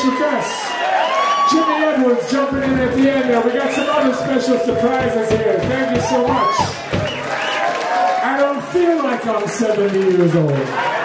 Special guest. Jimmy Edwards jumping in at the end there. We got some other special surprises here. Thank you so much. I don't feel like I'm 70 years old.